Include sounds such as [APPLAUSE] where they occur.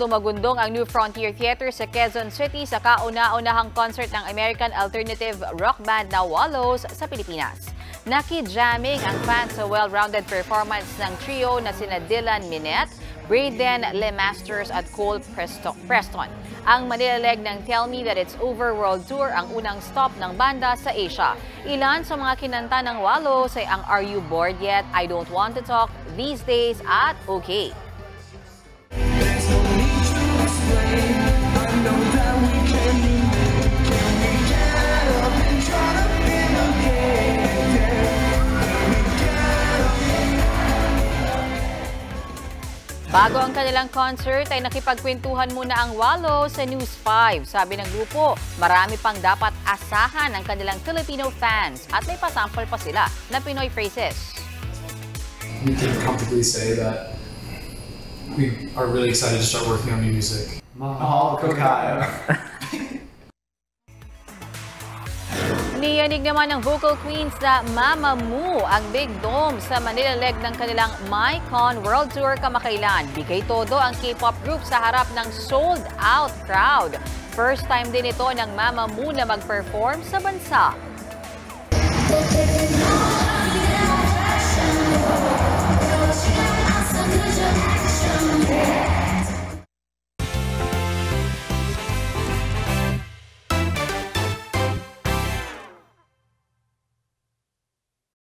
dumagundong ang New Frontier Theater sa Quezon City sa kauna-unahang concert ng American alternative rock band na Wallows sa Pilipinas. Naki-jamming ang fans sa well-rounded performance ng trio na sina Dylan Minette, Braden Lemasters at Cole Preston. Ang Manila leg ng Tell Me That It's Over World Tour ang unang stop ng banda sa Asia. Ilan sa mga kinanta ng Wallows ay ang Are You Bored Yet? I Don't Want to Talk, These Days at Okay. Bago ang kanilang concert ay nakipagkwentuhan muna ang Wallo sa News 5. Sabi ng grupo, marami pang dapat asahan ng kanilang Filipino fans at may pasample pa sila na Pinoy phrases. We can comfortably say that we are really excited to start working on new music. Mahal ko [LAUGHS] Niyanig naman ng vocal queens na Mama Moo ang big dome sa Manila leg ng kanilang MyCon World Tour kamakailan. Bigay todo ang K-pop group sa harap ng sold-out crowd. First time din ito ng Mama Moo na mag-perform sa bansa.